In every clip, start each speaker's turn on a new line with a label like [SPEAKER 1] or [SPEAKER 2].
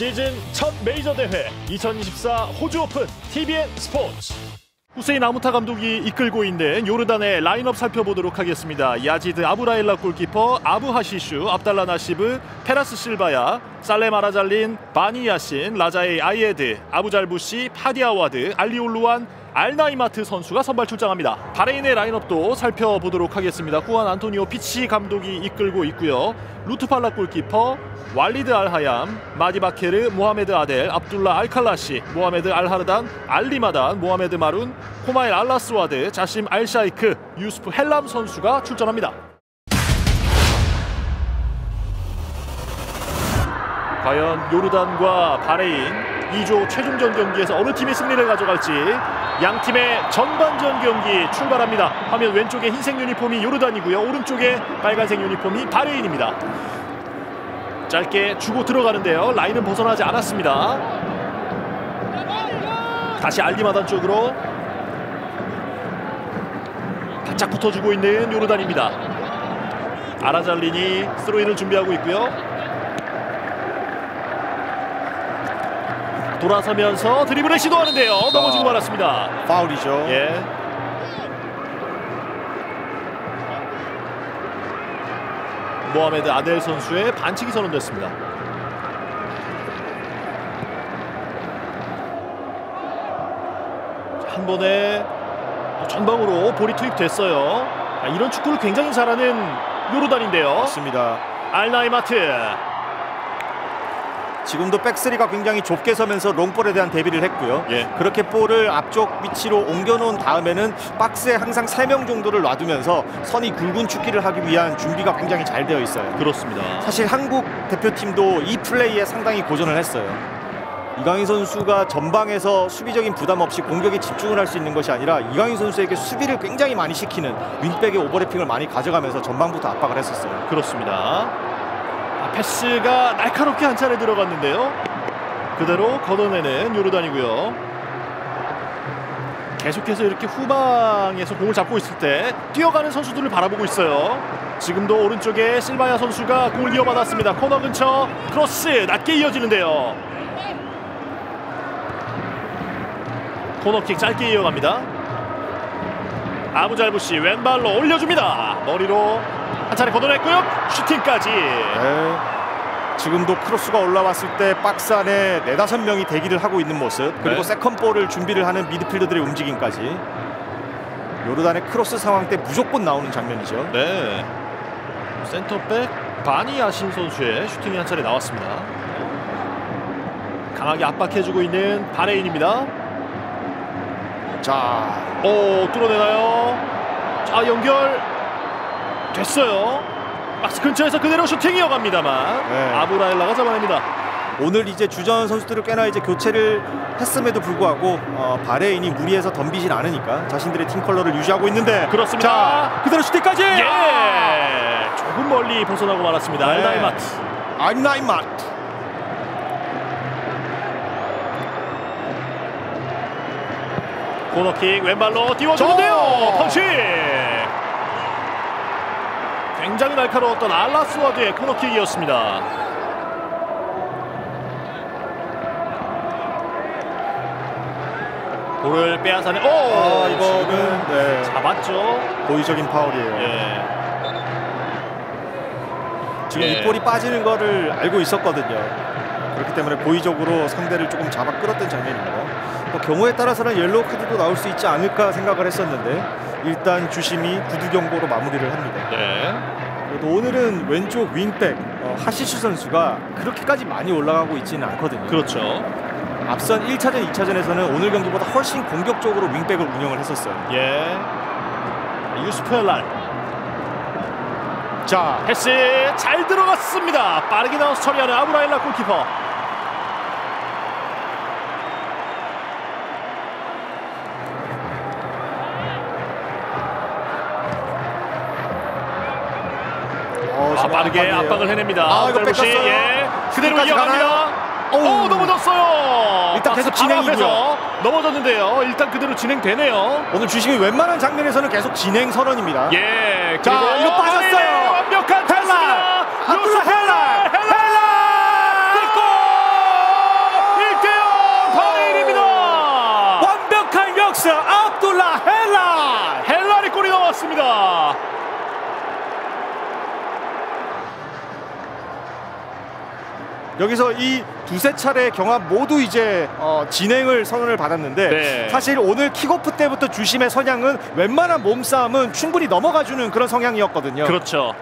[SPEAKER 1] 시즌 첫 메이저 대회 2024 호주 오픈 tvN 스포츠 후세인 아무타 감독이 이끌고 있는 요르단의 라인업 살펴보도록 하겠습니다. 야지드 아브라일라 골키퍼 아부 하시슈, 압달라 나시브, 테라스 실바야, 살레 마라잘린, 바니 야신, 라자의 아이에드, 아부잘부시, 파디아와드, 알리올루안, 알나이마트 선수가 선발 출장합니다. 바레인의 라인업도 살펴보도록 하겠습니다. 후안 안토니오 피치 감독이 이끌고 있고요. 루트팔라 골키퍼, 왈리드 알하얌, 마디바케르, 모하메드 아델, 압둘라 알칼라시, 모하메드 알하르단, 알리마단, 모하메드 마룬, 코마일 알라스와드, 자심 알샤이크, 유스프 헬람 선수가 출전합니다. 과연 요르단과 바레인 E조 최종전 경기에서 어느 팀이 승리를 가져갈지 양 팀의 전반전 경기 출발합니다. 화면 왼쪽에 흰색 유니폼이 요르단이고요. 오른쪽에 빨간색 유니폼이 바레인입니다. 짧게 주고 들어가는데요. 라인은 벗어나지 않았습니다. 다시 알리마단 쪽으로 바짝 붙어주고 있는 요르단입니다. 아라잘린이 스로인을 준비하고 있고요. 돌아서면서 드리블을 시도하는데요. 넘어지고 말았습니다.
[SPEAKER 2] 파울이죠.
[SPEAKER 1] 예. 모하메드 아델 선수의 반칙이 선언됐습니다. 한 번에 전방으로 볼이 투입됐어요. 아, 이런 축구를 굉장히 잘하는 요르단인데요.
[SPEAKER 2] 맞습니다.
[SPEAKER 1] 알나이마트
[SPEAKER 2] 지금도 백스리가 굉장히 좁게 서면서 롱볼에 대한 대비를 했고요.
[SPEAKER 1] 예.
[SPEAKER 2] 그렇게 볼을 앞쪽 위치로 옮겨놓은 다음에는 박스에 항상 3명 정도를 놔두면서 선이 굵은 축기를 하기 위한 준비가 굉장히 잘 되어 있어요.
[SPEAKER 1] 그렇습니다.
[SPEAKER 2] 사실 한국 대표팀도 이 플레이에 상당히 고전을 했어요. 이강인 선수가 전방에서 수비적인 부담 없이 공격에 집중을 할 수 있는 것이 아니라 이강인 선수에게 수비를 굉장히 많이 시키는 윙백의 오버래핑을 많이 가져가면서 전방부터 압박을 했었어요.
[SPEAKER 1] 그렇습니다. 아, 패스가 날카롭게 한 차례 들어갔는데요. 그대로 걷어내는 요르단이고요. 계속해서 이렇게 후방에서 공을 잡고 있을 때 뛰어가는 선수들을 바라보고 있어요. 지금도 오른쪽에 실바야 선수가 공을 이어받았습니다. 코너 근처 크로스 낮게 이어지는데요. 코너킥 짧게 이어갑니다. 아부잘부시 왼발로 올려줍니다. 머리로 한 차례 걷어냈고요. 슈팅까지.
[SPEAKER 2] 네. 지금도 크로스가 올라왔을 때 박스 안에 네다섯 명이 대기를 하고 있는 모습 그리고
[SPEAKER 1] 네.
[SPEAKER 2] 세컨볼을 준비를 하는 미드필더들의 움직임까지 요르단의 크로스 상황 때 무조건 나오는 장면이죠.
[SPEAKER 1] 네. 센터백 바니 야신 선수의 슈팅이 한 차례 나왔습니다. 강하게 압박해주고 있는 바레인입니다.
[SPEAKER 2] 자,
[SPEAKER 1] 오 뚫어내나요? 자 연결 됐어요. 박스 근처에서 그대로 슈팅 이어갑니다만
[SPEAKER 2] 네.
[SPEAKER 1] 아브라엘라가 잡아냅니다.
[SPEAKER 2] 오늘 이제 주전 선수들을 꽤나 이제 교체를 했음에도 불구하고 어, 바레인이 무리해서 덤비진 않으니까 자신들의 팀 컬러를 유지하고 있는데
[SPEAKER 1] 그렇습니다.
[SPEAKER 2] 자, 그대로 슈팅까지.
[SPEAKER 1] 예! 조금 멀리 벗어나고 말았습니다.
[SPEAKER 2] 네.
[SPEAKER 1] 알다이마트.
[SPEAKER 2] 알나이맛.
[SPEAKER 1] 코너킥 왼발로 띄워주는데요.
[SPEAKER 2] 저!
[SPEAKER 1] 펀치. 굉장히 날카로웠던 알라스와드의 코너킥이었습니다. 볼을 빼앗아내. 오,
[SPEAKER 2] 아, 이거는 네,
[SPEAKER 1] 잡았죠.
[SPEAKER 2] 고의적인 파울이에요.
[SPEAKER 1] 예.
[SPEAKER 2] 지금
[SPEAKER 1] 예.
[SPEAKER 2] 이 볼이 빠지는 거를 알고 있었거든요. 그렇기 때문에 고의적으로 상대를 조금 잡아 끌었던 장면입니다. 뭐 경우에 따라서는 옐로우 카드도 나올 수 있지 않을까 생각을 했었는데 일단 주심이 구두 경고로 마무리를 합니다.
[SPEAKER 1] 네.
[SPEAKER 2] 그래도 오늘은 왼쪽 윙백 어, 하시슈 선수가 그렇게까지 많이 올라가고 있지는 않거든요.
[SPEAKER 1] 그렇죠.
[SPEAKER 2] 앞선 1차전, 2차전에서는 오늘 경기보다 훨씬 공격적으로 윙백을 운영을 했었어요.
[SPEAKER 1] 예. 유스펠랄.
[SPEAKER 2] 자,
[SPEAKER 1] 패스 잘 들어갔습니다. 빠르게 나와서 처리하는 아브라일라 골키퍼.
[SPEAKER 2] 예, 예,
[SPEAKER 1] 강하게 압박을 해냅니다.
[SPEAKER 2] 아, 이거 뺏겼어요.
[SPEAKER 1] 예. 그대로 이어갑니다. 오, 넘어졌어요.
[SPEAKER 2] 일단 계속
[SPEAKER 1] 아,
[SPEAKER 2] 진행이고요.
[SPEAKER 1] 넘어졌는데요. 일단 그대로 진행되네요.
[SPEAKER 2] 오늘 주식이 웬만한 장면에서는 계속 진행 선언입니다.
[SPEAKER 1] 예.
[SPEAKER 2] 자, 이거 빠졌어요.
[SPEAKER 1] 아, 네, 완벽한 탈락.
[SPEAKER 2] 아뚜라
[SPEAKER 1] 헬라.
[SPEAKER 2] 역사 압둘라 헬라
[SPEAKER 1] 헬라리 골이 나왔습니다.
[SPEAKER 2] 여기서 이 두세 차례 경합 모두 이제 어, 진행을 선언을 받았는데
[SPEAKER 1] 네.
[SPEAKER 2] 사실 오늘 킥오프 때부터 주심의 선양은 웬만한 몸싸움은 충분히 넘어가주는 그런 성향이었거든요.
[SPEAKER 1] 그렇죠.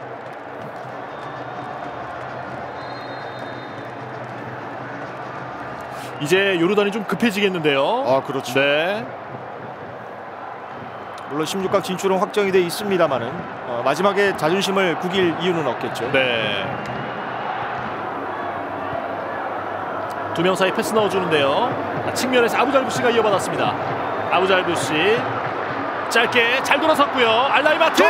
[SPEAKER 1] 이제 요르단이 좀 급해지겠는데요.
[SPEAKER 2] 아 그렇죠.
[SPEAKER 1] 네.
[SPEAKER 2] 물론 16강 진출은 확정이 돼 있습니다만은 어, 마지막에 자존심을 구길 이유는 없겠죠.
[SPEAKER 1] 네. 두 명 사이 패스 넣어주는데요. 자, 측면에서 아부잘부시가 이어받았습니다. 아부잘부시 짧게 잘 돌아섰고요. 알라이마트.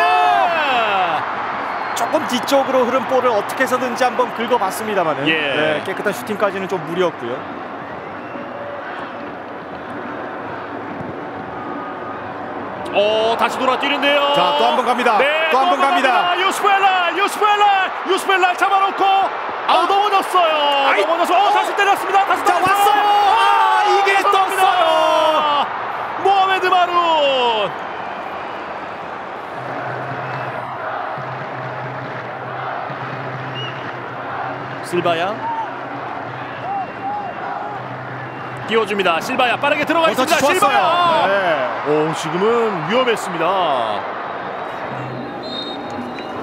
[SPEAKER 2] 조금 뒤쪽으로 흐른 볼을 어떻게 해서든지 한번 긁어봤습니다만은
[SPEAKER 1] 예.
[SPEAKER 2] 네, 깨끗한 슈팅까지는 좀 무리였고요.
[SPEAKER 1] 어 다시 돌아 뛰는데요.
[SPEAKER 2] 자, 또 한 번 갑니다.
[SPEAKER 1] 네,
[SPEAKER 2] 또한 번 갑니다.
[SPEAKER 1] 유스펠라, 유스펠라, 유스펠라 잡아놓고 아 넘어졌어요.
[SPEAKER 2] 아이,
[SPEAKER 1] 넘어져서 어, 다시 때렸습니다. 다시
[SPEAKER 2] 자,
[SPEAKER 1] 때렸어요.
[SPEAKER 2] 왔어요. 아, 이게
[SPEAKER 1] 다시
[SPEAKER 2] 떴어요.
[SPEAKER 1] 모하메드 마룬. 실바야 띄워줍니다. 실바야 빠르게 들어가
[SPEAKER 2] 어,
[SPEAKER 1] 있습니다.
[SPEAKER 2] 좋았어요.
[SPEAKER 1] 실바야.
[SPEAKER 2] 네.
[SPEAKER 1] 오 지금은 위험했습니다.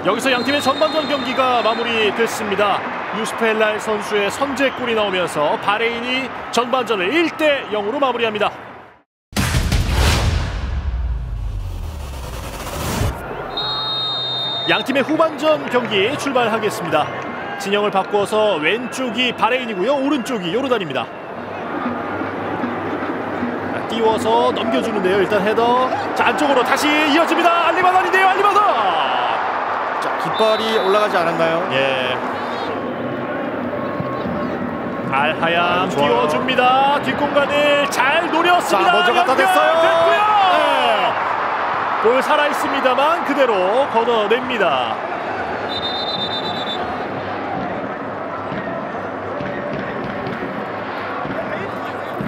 [SPEAKER 1] 여기서 양 팀의 전반전 경기가 마무리됐습니다. 유스펠랄 선수의 선제골이 나오면서 바레인이 전반전을 1대 0으로 마무리합니다. 양 팀의 후반전 경기 출발하겠습니다. 진영을 바꾸어서 왼쪽이 바레인이고요. 오른쪽이 요르단입니다. 자, 띄워서 넘겨주는데요. 일단 헤더. 자 안쪽으로 다시 이어집니다. 알리바단인데요. 알리바단.
[SPEAKER 2] 자, 깃발이 올라가지 않았나요?
[SPEAKER 1] 예. 알하얌
[SPEAKER 2] 좋아요.
[SPEAKER 1] 띄워줍니다. 뒷공간을 잘 노렸습니다.
[SPEAKER 2] 자, 먼저 갖다 댔어요.
[SPEAKER 1] 됐고요.
[SPEAKER 2] 네.
[SPEAKER 1] 볼 살아 있습니다만 그대로 걷어냅니다.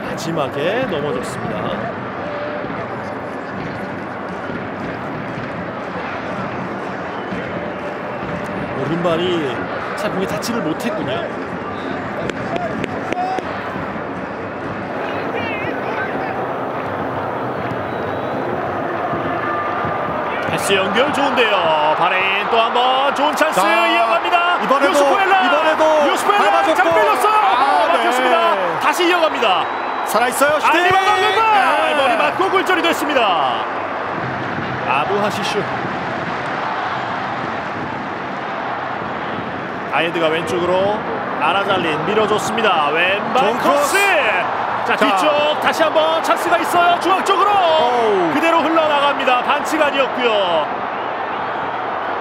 [SPEAKER 1] 마지막에 넘어졌습니다. 오른발이 잘 공에 닿지를 못했군요. 패스 연결 좋은데요. 바레인 또 한번 좋은 찬스
[SPEAKER 2] 자,
[SPEAKER 1] 이어갑니다.
[SPEAKER 2] 이번에도,
[SPEAKER 1] 유스포엘라
[SPEAKER 2] 이번에도
[SPEAKER 1] 유스포엘라. 잘 때렸어요.
[SPEAKER 2] 아,
[SPEAKER 1] 막혔습니다.
[SPEAKER 2] 네.
[SPEAKER 1] 다시 이어갑니다.
[SPEAKER 2] 살아있어요. 슈팅!
[SPEAKER 1] 알리바가 왼발
[SPEAKER 2] 네.
[SPEAKER 1] 머리 맞고 굴절이 됐습니다. 아부 하시슈 아예드가 왼쪽으로 아라잘린 밀어줬습니다. 왼발 크로스. 자,
[SPEAKER 2] 자.
[SPEAKER 1] 뒤쪽 다시 한번 찬스가 있어요. 중앙 쪽으로
[SPEAKER 2] 어우.
[SPEAKER 1] 그대로 흘러나갑니다. 반칙 아니었고요.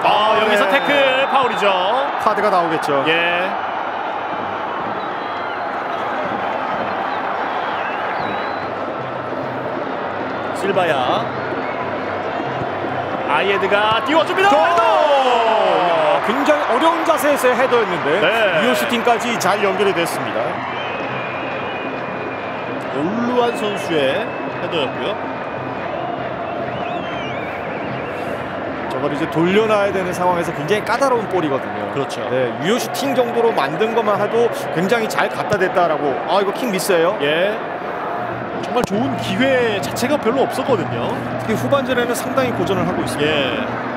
[SPEAKER 1] 아,
[SPEAKER 2] 아,
[SPEAKER 1] 여기서
[SPEAKER 2] 네.
[SPEAKER 1] 태클 파울이죠.
[SPEAKER 2] 카드가 나오겠죠.
[SPEAKER 1] 예. 실바야. 아이에드가 띄워줍니다. 헤더!
[SPEAKER 2] 야, 굉장히 어려운 자세에서의 헤더였는데
[SPEAKER 1] 네.
[SPEAKER 2] 이호 슈팅까지 잘 연결이 됐습니다.
[SPEAKER 1] 올루안 선수의 헤더였고요.
[SPEAKER 2] 저걸 이제 돌려놔야 되는 상황에서 굉장히 까다로운 볼이거든요.
[SPEAKER 1] 그렇죠.
[SPEAKER 2] 네, 유효 슈팅 정도로 만든 것만 해도 굉장히 잘 갖다 댔다라고. 아 이거 킥 미스예요.
[SPEAKER 1] 예. 정말 좋은 기회 자체가 별로 없었거든요.
[SPEAKER 2] 특히 후반전에는 상당히 고전을 하고 있습니다.
[SPEAKER 1] 예.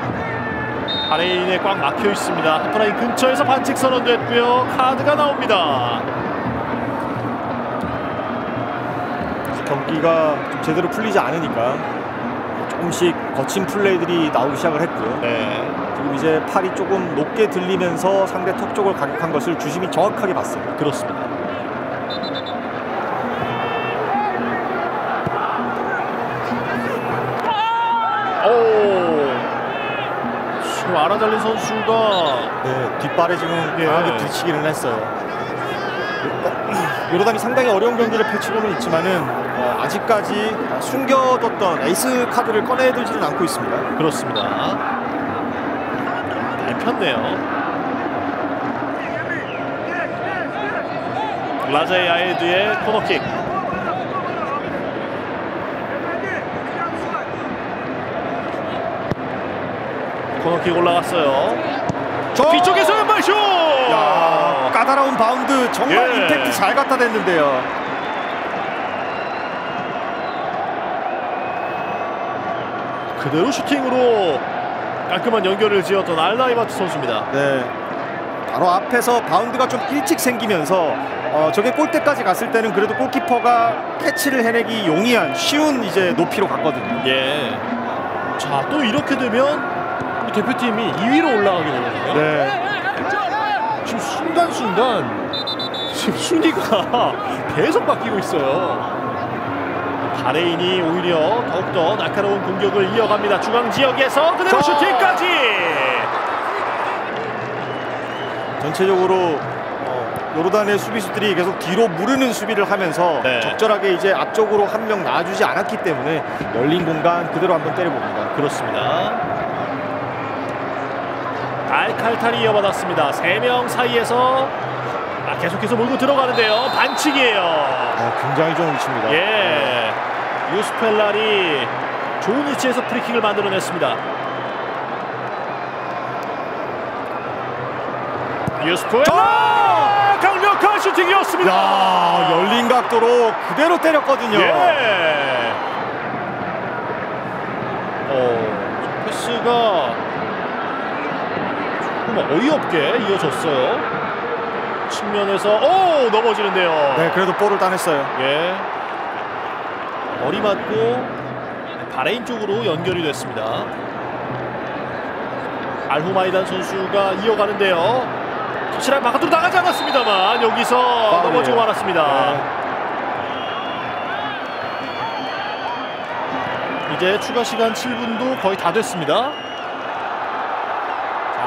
[SPEAKER 1] 바레인에 꽉 막혀 있습니다. 하프라인 근처에서 반칙 선언됐고요. 카드가 나옵니다.
[SPEAKER 2] 경기가 좀 제대로 풀리지 않으니까 조금씩 거친 플레이들이 나오기 시작을 했고요.
[SPEAKER 1] 네.
[SPEAKER 2] 지금 이제 팔이 조금 높게 들리면서 상대 턱 쪽을 가격한 것을 주심이 정확하게 봤어요.
[SPEAKER 1] 그렇습니다. 오. 지금 아라잘린 선수가
[SPEAKER 2] 네, 뒷발에 지금
[SPEAKER 1] 예.
[SPEAKER 2] 강하게 부딪히기는 했어요. 요르단이 상당히 어려운 경기를 펼치고는 있지만은 어, 아직까지 숨겨뒀던 에이스 카드를 꺼내들지는 않고 있습니다.
[SPEAKER 1] 그렇습니다. 잘 폈네요. 라자의 아이드의 코너킥 코너킥 올라갔어요
[SPEAKER 2] 저...
[SPEAKER 1] 뒤쪽에서 왼발슛!
[SPEAKER 2] 까다로운 바운드 정말
[SPEAKER 1] 예.
[SPEAKER 2] 잘 갖다 댔는데요.
[SPEAKER 1] 그대로 슈팅으로 깔끔한 연결을 지었던 알라이바트 선수입니다.
[SPEAKER 2] 네. 바로 앞에서 바운드가 좀 일찍 생기면서 어, 저게 골대까지 갔을 때는 그래도 골키퍼가 캐치를 해내기 용이한 쉬운 이제 높이로 갔거든요.
[SPEAKER 1] 예. 자, 또 이렇게 되면 대표팀이 2위로 올라가게 되거든요.
[SPEAKER 2] 네.
[SPEAKER 1] 지금 순간순간 지금 순위가 계속 바뀌고 있어요. 바레인이 오히려 더욱더 날카로운 공격을 이어갑니다. 중앙 지역에서 그대로
[SPEAKER 2] 저-
[SPEAKER 1] 슈팅까지.
[SPEAKER 2] 전체적으로 어, 요르단의 수비수들이 계속 뒤로 무르는 수비를 하면서
[SPEAKER 1] 네.
[SPEAKER 2] 적절하게 이제 앞쪽으로 한 명 놔주지 않았기 때문에 열린 공간 그대로 한번 때려봅니다.
[SPEAKER 1] 그렇습니다. 알칼탈이 이어받았습니다. 세 명 사이에서 아, 계속해서 몰고 들어가는데요. 반칙이에요.
[SPEAKER 2] 어, 굉장히 좋은 위치입니다.
[SPEAKER 1] 예. 유스펠랄이 좋은 위치에서 프리킥을 만들어냈습니다. 유스펠라 강력한 슈팅이었습니다.
[SPEAKER 2] 야, 열린 각도로 그대로 때렸거든요.
[SPEAKER 1] 예. 어, 저 패스가 조금 어이없게 이어졌어요. 측면에서 오 넘어지는데요.
[SPEAKER 2] 네, 그래도 볼을 따냈어요.
[SPEAKER 1] 예. 머리 맞고 바레인 쪽으로 연결이 됐습니다. 알후마이단 선수가 이어가는데요. 터치라인 바깥으로 나가지 않았습니다만 여기서
[SPEAKER 2] 파울이에요.
[SPEAKER 1] 넘어지고 말았습니다.
[SPEAKER 2] 네.
[SPEAKER 1] 이제 추가 시간 7분도 거의 다 됐습니다.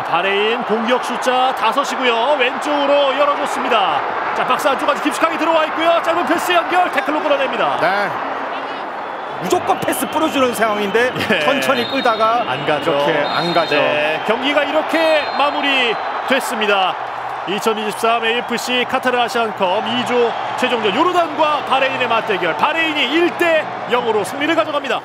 [SPEAKER 1] 자, 바레인 공격 숫자 5이고요. 왼쪽으로 열어줬습니다. 자, 박스 안쪽까지 깊숙하게 들어와 있고요. 짧은 패스 연결 태클로 끌어냅니다.
[SPEAKER 2] 네. 무조건 패스 뿌려주는 상황인데
[SPEAKER 1] 예.
[SPEAKER 2] 천천히 끌다가
[SPEAKER 1] 안 가죠.
[SPEAKER 2] 이렇게 안 가죠.
[SPEAKER 1] 네, 경기가 이렇게 마무리됐습니다. 2023 AFC 카타르 아시안컵 E조 최종전 요르단과 바레인의 맞대결. 바레인이 1대 0으로 승리를 가져갑니다.